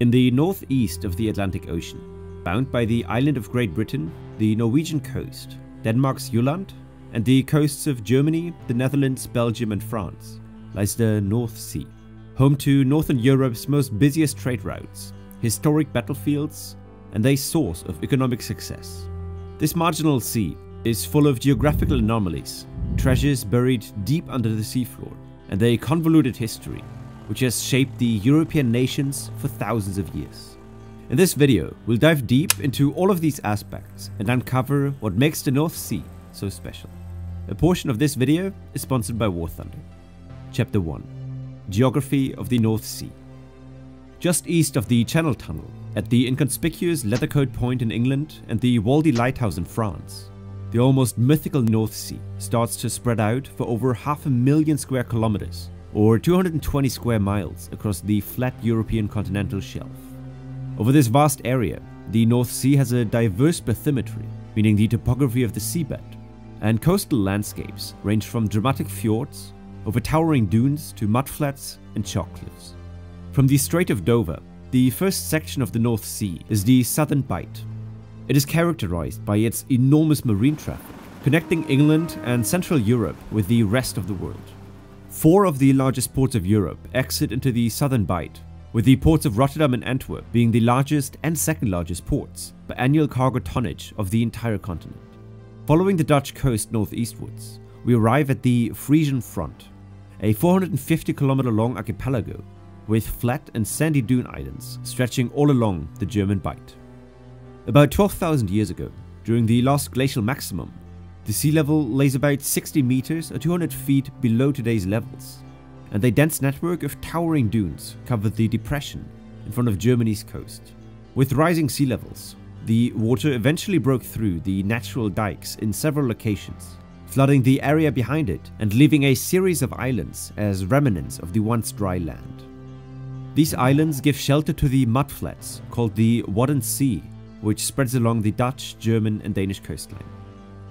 In the northeast of the Atlantic Ocean, bound by the island of Great Britain, the Norwegian coast, Denmark's Jutland, and the coasts of Germany, the Netherlands, Belgium, and France, lies the North Sea, home to Northern Europe's most busiest trade routes, historic battlefields, and a source of economic success. This marginal sea is full of geographical anomalies, treasures buried deep under the seafloor, and a convoluted history which has shaped the European nations for thousands of years. In this video, we'll dive deep into all of these aspects and uncover what makes the North Sea so special. A portion of this video is sponsored by War Thunder. Chapter 1 Geography of the North Sea. Just east of the Channel Tunnel, at the inconspicuous Leathercote Point in England and the Walde Lighthouse in France, the almost mythical North Sea starts to spread out for over half a million square kilometers, or 220 square miles across the flat European continental shelf. Over this vast area, the North Sea has a diverse bathymetry, meaning the topography of the seabed, and coastal landscapes range from dramatic fjords over towering dunes to mudflats and chalk cliffs. From the Strait of Dover, the first section of the North Sea is the Southern Bight, it is characterized by its enormous marine traffic, connecting England and Central Europe with the rest of the world. Four of the largest ports of Europe exit into the southern bight, with the ports of Rotterdam and Antwerp being the largest and second largest ports by annual cargo tonnage of the entire continent. Following the Dutch coast northeastwards, we arrive at the Frisian Front, a 450 kilometer long archipelago with flat and sandy dune islands stretching all along the German Bight. About 12,000 years ago, during the last glacial maximum, the sea level lays about 60 meters or 200 feet below today's levels, and a dense network of towering dunes covered the depression in front of Germany's coast. With rising sea levels, the water eventually broke through the natural dikes in several locations, flooding the area behind it and leaving a series of islands as remnants of the once dry land. These islands give shelter to the mudflats called the Wadden Sea which spreads along the Dutch, German, and Danish coastline.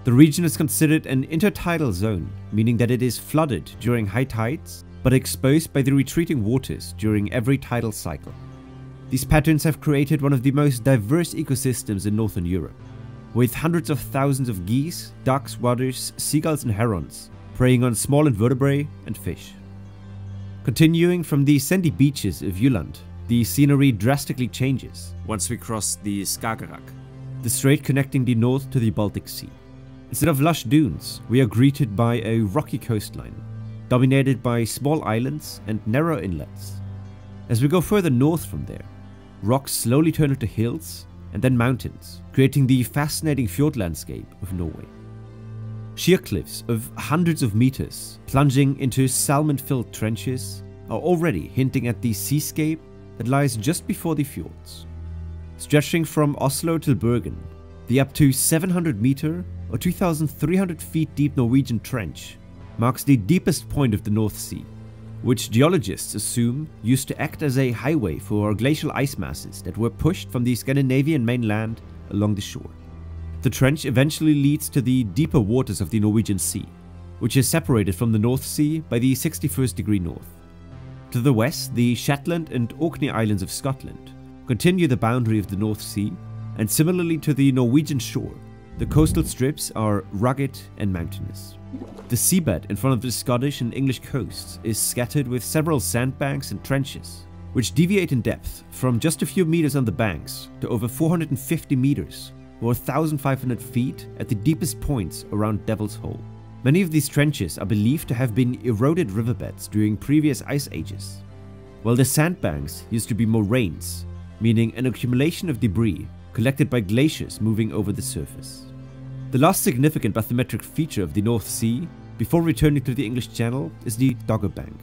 The region is considered an intertidal zone, meaning that it is flooded during high tides but exposed by the retreating waters during every tidal cycle. These patterns have created one of the most diverse ecosystems in northern Europe, with hundreds of thousands of geese, ducks, waders, seagulls, and herons preying on small invertebrate and fish. Continuing from the sandy beaches of Jutland the scenery drastically changes once we cross the Skagerrak, the strait connecting the north to the Baltic Sea. Instead of lush dunes, we are greeted by a rocky coastline, dominated by small islands and narrow inlets. As we go further north from there, rocks slowly turn into hills and then mountains, creating the fascinating fjord landscape of Norway. Sheer cliffs of hundreds of meters plunging into salmon filled trenches are already hinting at the seascape that lies just before the fjords. Stretching from Oslo to Bergen, the up to 700 meter or 2,300 feet deep Norwegian trench marks the deepest point of the North Sea, which geologists assume used to act as a highway for glacial ice masses that were pushed from the Scandinavian mainland along the shore. The trench eventually leads to the deeper waters of the Norwegian Sea, which is separated from the North Sea by the 61st degree north. To the west, the Shetland and Orkney Islands of Scotland continue the boundary of the North Sea, and similarly to the Norwegian shore, the coastal strips are rugged and mountainous. The seabed in front of the Scottish and English coasts is scattered with several sandbanks and trenches, which deviate in depth from just a few meters on the banks to over 450 meters or 1,500 feet at the deepest points around Devil's Hole. Many of these trenches are believed to have been eroded riverbeds during previous ice ages, while the sandbanks used to be moraines, meaning an accumulation of debris collected by glaciers moving over the surface. The last significant bathymetric feature of the North Sea before returning to the English Channel is the Dogger Bank,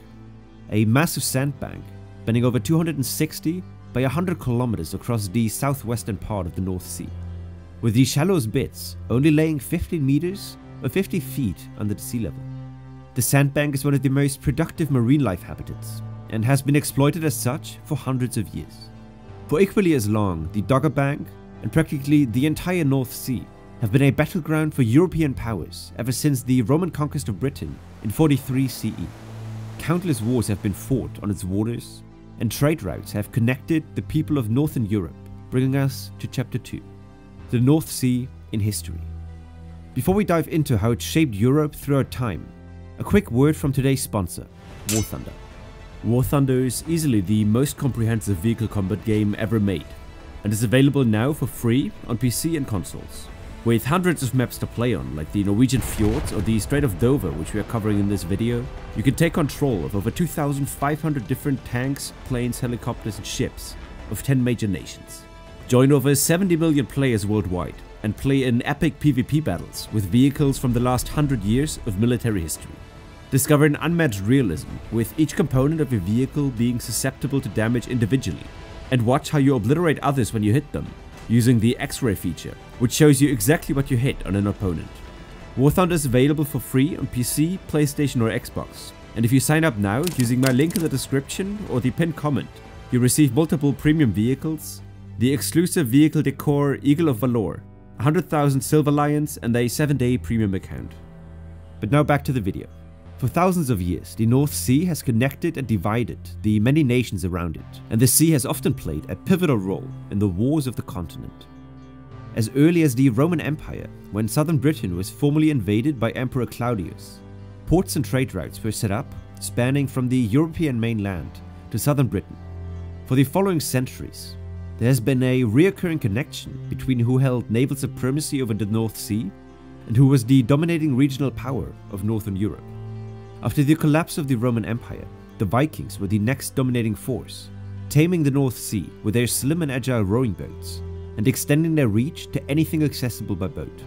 a massive sandbank spanning over 260 by 100 kilometers across the southwestern part of the North Sea, with the shallowest bits only laying 15 meters or 50 feet under the sea level. The sandbank is one of the most productive marine life habitats and has been exploited as such for hundreds of years. For equally as long, the Dogger Bank and practically the entire North Sea have been a battleground for European powers ever since the Roman conquest of Britain in 43 CE. Countless wars have been fought on its waters, and trade routes have connected the people of Northern Europe, bringing us to Chapter 2 The North Sea in History. Before we dive into how it shaped Europe throughout time, a quick word from today's sponsor, War Thunder. War Thunder is easily the most comprehensive vehicle combat game ever made, and is available now for free on PC and consoles. With hundreds of maps to play on, like the Norwegian fjords or the Strait of Dover which we are covering in this video, you can take control of over 2,500 different tanks, planes, helicopters and ships of 10 major nations. Join over 70 million players worldwide and play in epic PvP battles with vehicles from the last 100 years of military history. Discover an unmatched realism, with each component of your vehicle being susceptible to damage individually, and watch how you obliterate others when you hit them, using the X-ray feature, which shows you exactly what you hit on an opponent. War Thunder is available for free on PC, PlayStation or Xbox, and if you sign up now using my link in the description or the pinned comment, you receive multiple premium vehicles, the exclusive vehicle decor Eagle of Valor, 100,000 Silver Lions and a 7-day premium account. But now back to the video. For thousands of years, the North Sea has connected and divided the many nations around it, and the sea has often played a pivotal role in the wars of the continent. As early as the Roman Empire, when southern Britain was formally invaded by Emperor Claudius, ports and trade routes were set up, spanning from the European mainland to southern Britain. For the following centuries, there has been a recurring connection between who held naval supremacy over the North Sea and who was the dominating regional power of northern Europe. After the collapse of the Roman Empire, the Vikings were the next dominating force, taming the North Sea with their slim and agile rowing boats, and extending their reach to anything accessible by boat.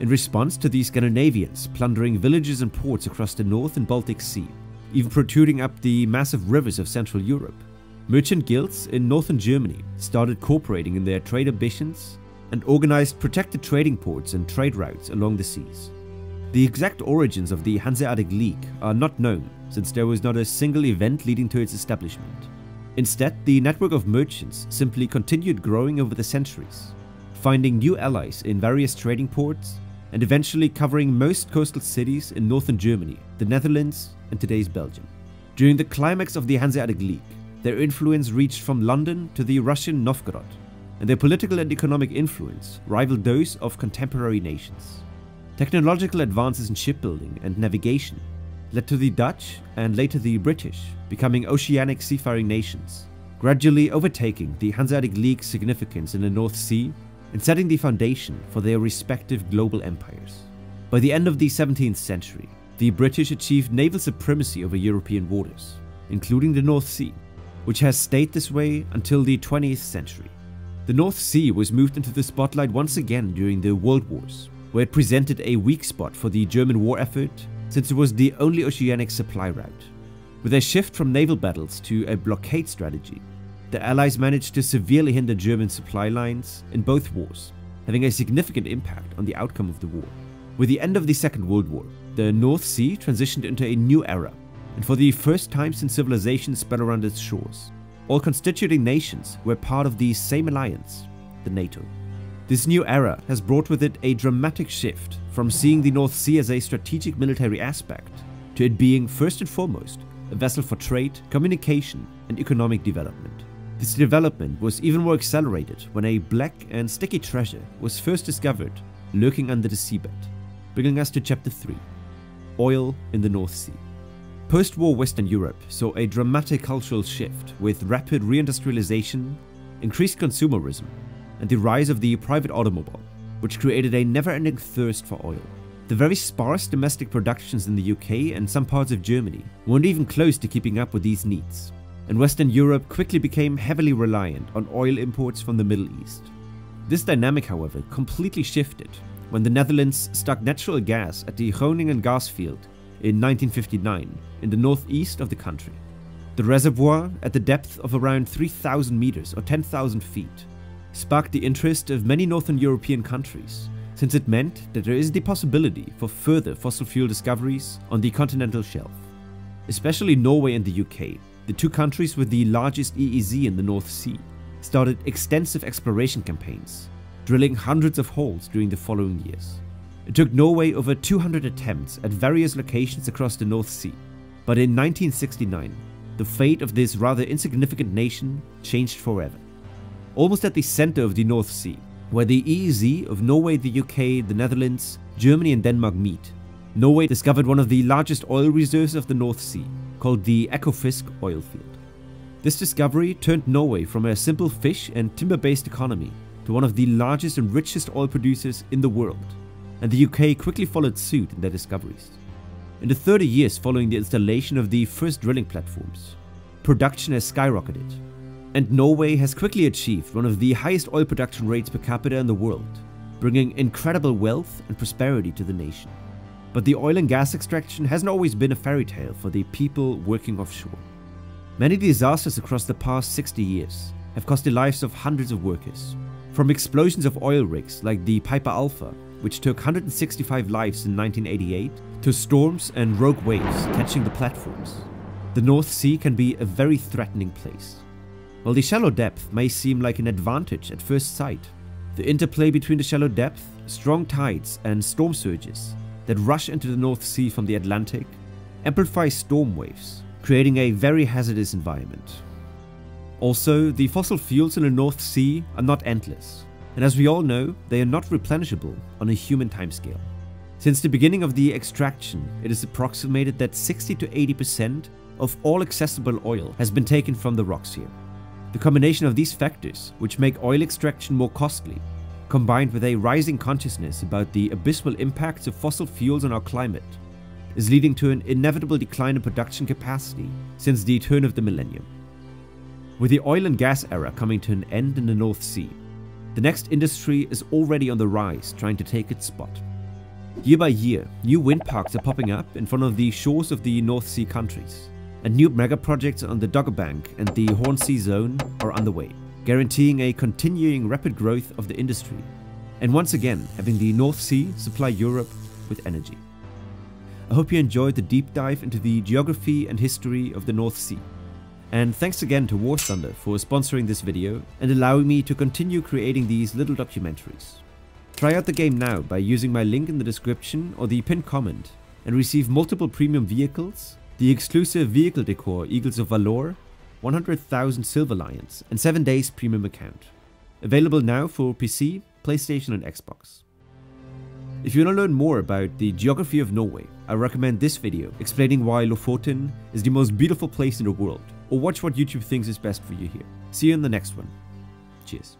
In response to the Scandinavians plundering villages and ports across the North and Baltic Sea, even protruding up the massive rivers of Central Europe, merchant guilds in northern Germany started cooperating in their trade ambitions and organized protected trading ports and trade routes along the seas. The exact origins of the Hanseatic League are not known, since there was not a single event leading to its establishment. Instead, the network of merchants simply continued growing over the centuries, finding new allies in various trading ports and eventually covering most coastal cities in northern Germany, the Netherlands, and today's Belgium. During the climax of the Hanseatic League, their influence reached from London to the Russian Novgorod, and their political and economic influence rivaled those of contemporary nations. Technological advances in shipbuilding and navigation led to the Dutch and later the British becoming oceanic seafaring nations, gradually overtaking the Hanseatic League's significance in the North Sea and setting the foundation for their respective global empires. By the end of the 17th century, the British achieved naval supremacy over European waters, including the North Sea, which has stayed this way until the 20th century. The North Sea was moved into the spotlight once again during the World Wars, where it presented a weak spot for the German war effort since it was the only oceanic supply route. With a shift from naval battles to a blockade strategy, the Allies managed to severely hinder German supply lines in both wars, having a significant impact on the outcome of the war. With the end of the Second World War, the North Sea transitioned into a new era, and for the first time since civilization spread around its shores, all constituting nations were part of the same alliance, the NATO. This new era has brought with it a dramatic shift from seeing the North Sea as a strategic military aspect to it being first and foremost a vessel for trade, communication, and economic development. This development was even more accelerated when a black and sticky treasure was first discovered lurking under the seabed, bringing us to chapter 3 Oil in the North Sea. Post war Western Europe saw a dramatic cultural shift with rapid reindustrialization, increased consumerism, and the rise of the private automobile, which created a never-ending thirst for oil. The very sparse domestic productions in the UK and some parts of Germany weren't even close to keeping up with these needs, and Western Europe quickly became heavily reliant on oil imports from the Middle East. This dynamic, however, completely shifted when the Netherlands stuck natural gas at the Groningen gas field in 1959 in the northeast of the country. The reservoir, at the depth of around 3,000 meters or 10,000 feet, sparked the interest of many Northern European countries, since it meant that there is the possibility for further fossil fuel discoveries on the continental shelf. Especially Norway and the UK, the two countries with the largest EEZ in the North Sea, started extensive exploration campaigns, drilling hundreds of holes during the following years. It took Norway over 200 attempts at various locations across the North Sea, but in 1969, the fate of this rather insignificant nation changed forever. Almost at the center of the North Sea, where the EEZ of Norway, the UK, the Netherlands, Germany, and Denmark meet, Norway discovered one of the largest oil reserves of the North Sea, called the Ekofisk oil field. This discovery turned Norway from a simple fish and timber based economy to one of the largest and richest oil producers in the world, and the UK quickly followed suit in their discoveries. In the 30 years following the installation of the first drilling platforms, production has skyrocketed, and Norway has quickly achieved one of the highest oil production rates per capita in the world, bringing incredible wealth and prosperity to the nation. But the oil and gas extraction hasn't always been a fairy tale for the people working offshore. Many disasters across the past 60 years have cost the lives of hundreds of workers, from explosions of oil rigs like the Piper Alpha, which took 165 lives in 1988, to storms and rogue waves catching the platforms. The North Sea can be a very threatening place. While the shallow depth may seem like an advantage at first sight, the interplay between the shallow depth, strong tides, and storm surges that rush into the North Sea from the Atlantic amplify storm waves, creating a very hazardous environment. Also, the fossil fuels in the North Sea are not endless, and as we all know, they are not replenishable on a human timescale. Since the beginning of the extraction, it is approximated that 60 to 80% of all accessible oil has been taken from the rocks here. The combination of these factors, which make oil extraction more costly, combined with a rising consciousness about the abysmal impacts of fossil fuels on our climate, is leading to an inevitable decline in production capacity since the turn of the millennium. With the oil and gas era coming to an end in the North Sea, the next industry is already on the rise, trying to take its spot. Year by year, new wind parks are popping up in front of the shores of the North Sea countries, and new mega projects on the Dogger Bank and the Hornsea Zone are underway, guaranteeing a continuing rapid growth of the industry, and once again having the North Sea supply Europe with energy. I hope you enjoyed the deep dive into the geography and history of the North Sea. And thanks again to War Thunder for sponsoring this video and allowing me to continue creating these little documentaries. Try out the game now by using my link in the description or the pinned comment and receive multiple premium vehicles, the exclusive vehicle decor Eagles of Valor, 100,000 Silver Lions, and 7 days premium account. Available now for PC, PlayStation and Xbox. If you want to learn more about the geography of Norway, I recommend this video explaining why Lofoten is the most beautiful place in the world, or watch what YouTube thinks is best for you here. See you in the next one. Cheers.